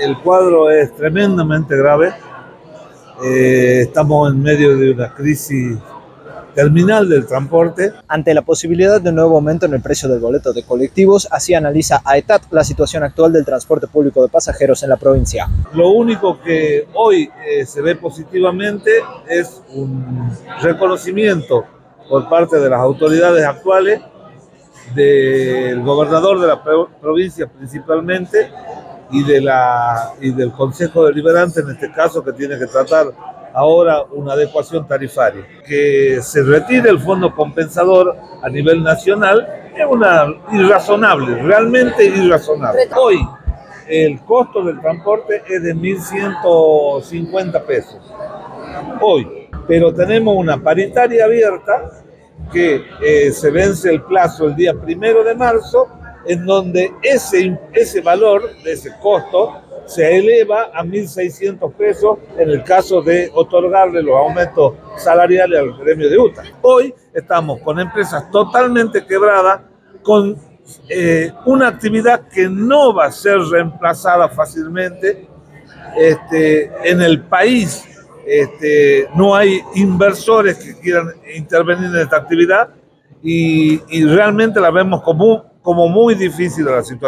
El cuadro es tremendamente grave. Eh, estamos en medio de una crisis terminal del transporte. Ante la posibilidad de un nuevo aumento en el precio del boleto de colectivos, así analiza AETAT la situación actual del transporte público de pasajeros en la provincia. Lo único que hoy eh, se ve positivamente es un reconocimiento por parte de las autoridades actuales, del gobernador de la provincia principalmente y, de la, y del Consejo Deliberante en este caso que tiene que tratar ahora una adecuación tarifaria. Que se retire el fondo compensador a nivel nacional es una irrazonable, realmente irrazonable. Hoy el costo del transporte es de 1.150 pesos. Hoy. Pero tenemos una paritaria abierta que eh, se vence el plazo el día primero de marzo, en donde ese, ese valor de ese costo se eleva a 1.600 pesos en el caso de otorgarle los aumentos salariales al gremio de UTA. Hoy estamos con empresas totalmente quebradas, con eh, una actividad que no va a ser reemplazada fácilmente. Este, en el país este, no hay inversores que quieran intervenir en esta actividad y, y realmente la vemos como, como muy difícil la situación.